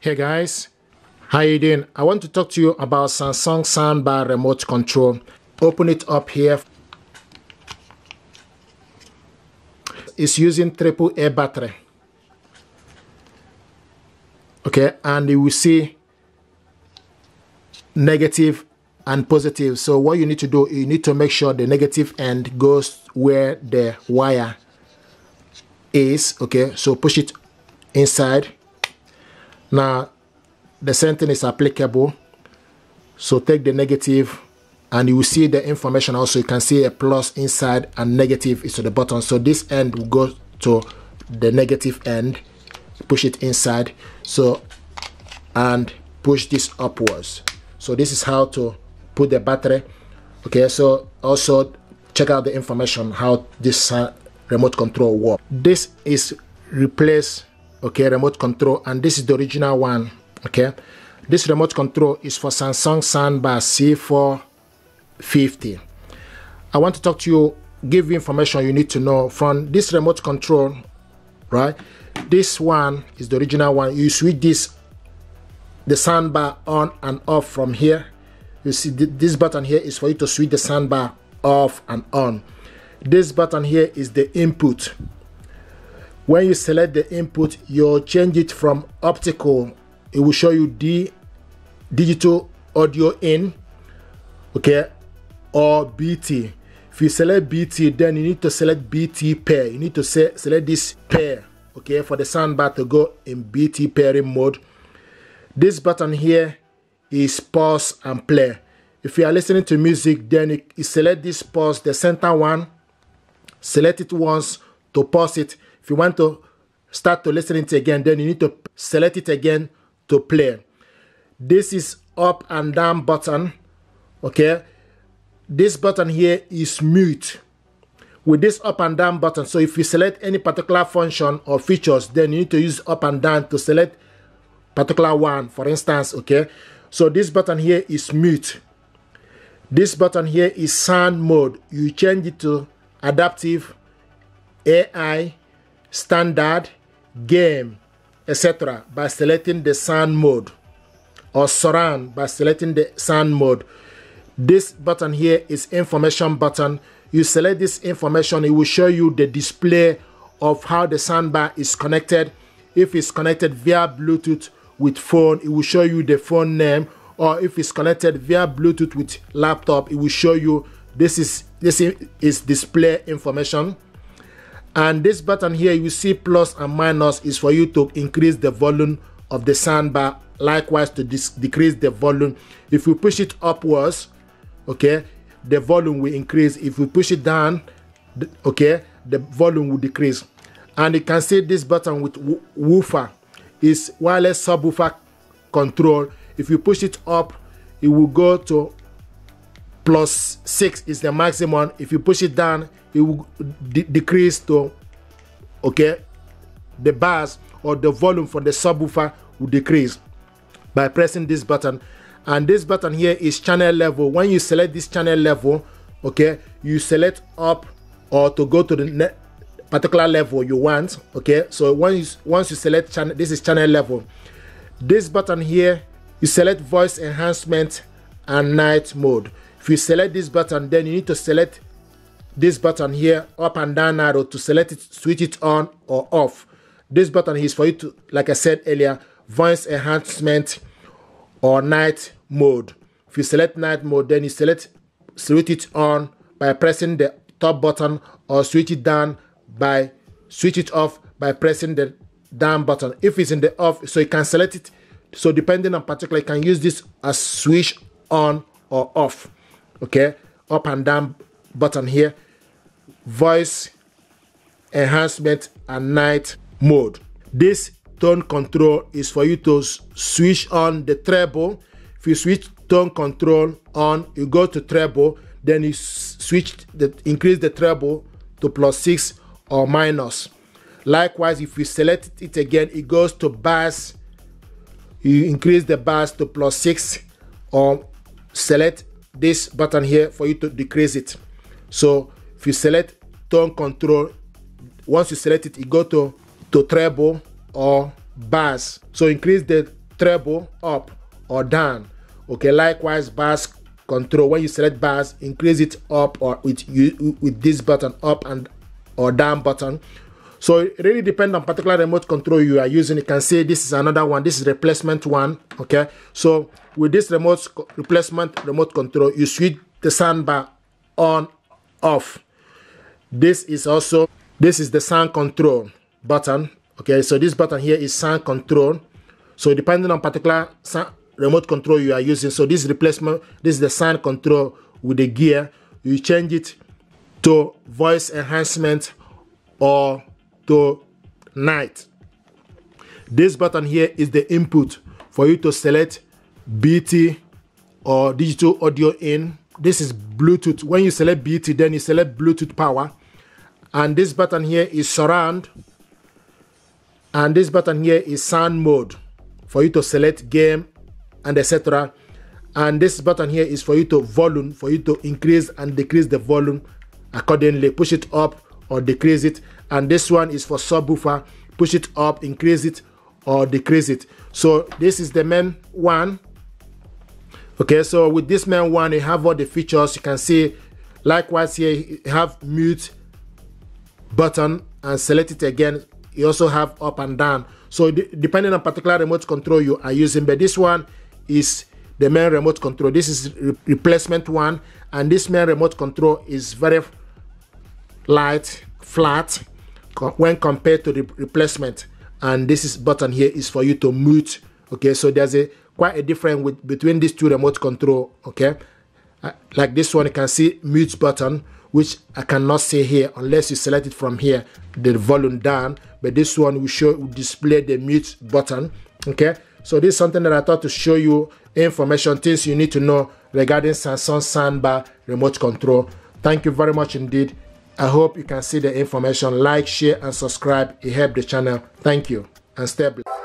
Hey guys, how you doing? I want to talk to you about Samsung soundbar remote control. Open it up here. It's using triple A battery. Okay, and you will see negative and positive. So what you need to do, you need to make sure the negative end goes where the wire is. Okay, so push it inside now, the same thing is applicable. So take the negative and you will see the information also. You can see a plus inside and negative is to the bottom. So this end will go to the negative end. Push it inside. So, and push this upwards. So this is how to put the battery. Okay, so also check out the information how this remote control works. This is replace okay remote control and this is the original one okay? This remote control is for samsung soundbar c450 i want to talk to you give you information you need to know from this remote control right? This one is the original one. You switch this the soundbar on and off from here. You see this button here is for you to switch the soundbar off and on. This button here is the input when you select the input you'll change it from optical. It will show you the digital audio in okay or bt if you select bt then you need to select bt pair. You need to say, select this pair okay for the soundbar to go in bt pairing mode. This button here is pause and play. If you are listening to music then you select this pause the center one. Select it once to pause it if you want to start to listen it again, then you need to select it again to play. This is up and down button. Okay. This button here is mute with this up and down button. So if you select any particular function or features, then you need to use up and down to select particular one, for instance, okay? So this button here is mute. This button here is sound mode. You change it to adaptive, AI, standard, game, etc. by selecting the sound mode or surround by selecting the sound mode. This button here is information button. You select this information, it will show you the display of how the soundbar is connected. If it's connected via Bluetooth with phone, it will show you the phone name or if it's connected via Bluetooth with laptop, it will show you this is this is display information and this button here you see plus and minus is for you to increase the volume of the soundbar likewise to decrease the volume. If you push it upwards okay the volume will increase. If we push it down okay the volume will decrease. And you can see this button with woofer is wireless subwoofer control. If you push it up it will go to plus 6 is the maximum. If you push it down it will de decrease to okay the bass or the volume from the subwoofer will decrease by pressing this button. And this button here is channel level. When you select this channel level okay you select up or to go to the particular level you want okay? So once once you select channel this is channel level. This button here you select voice enhancement and night mode if you select this button, then you need to select this button here, up and down arrow to select it, switch it on or off. This button is for you to, like I said earlier, voice enhancement or night mode. If you select night mode, then you select switch it on by pressing the top button or switch it down by switch it off by pressing the down button. If it's in the off, so you can select it. So depending on particular, you can use this as switch on or off okay? Up and down button here. Voice enhancement and night mode. This tone control is for you to switch on the treble. If you switch tone control on you go to treble. Then you switch the increase the treble to plus six or minus. Likewise if you select it again it goes to bass. You increase the bass to plus six or select this button here for you to decrease it. So if you select tone control once you select it you go to to treble or bass. So increase the treble up or down. Okay likewise bass control. When you select bass increase it up or with you with this button up and or down button so it really depends on particular remote control you are using. You can see this is another one this is replacement one okay? So with this remote replacement remote control you switch the soundbar on off. This is also this is the sound control button okay? So this button here is sound control. So depending on particular sound, remote control you are using so this replacement this is the sound control with the gear. You change it to voice enhancement or to night. This button here is the input for you to select BT or digital audio in. This is Bluetooth. When you select BT then you select Bluetooth power. And this button here is surround. And this button here is sound mode for you to select game and etc and this button here is for you to volume for you to increase and decrease the volume accordingly. Push it up or decrease it and this one is for subwoofer. Push it up increase it or decrease it. So this is the main one. Okay so with this main one you have all the features. You can see likewise here you have mute button and select it again. You also have up and down. So depending on particular remote control you are using but this one is the main remote control. This is re replacement one and this main remote control is very light flat when compared to the replacement. And this is button here is for you to mute okay? So there's a quite a difference with between these two remote control okay? Uh, like this one you can see mute button which I cannot see here unless you select it from here the volume down. But this one will show will display the mute button okay? So this is something that I thought to show you information things you need to know regarding Samsung soundbar remote control. Thank you very much indeed I hope you can see the information. Like share and subscribe. It help the channel. Thank you and stay blessed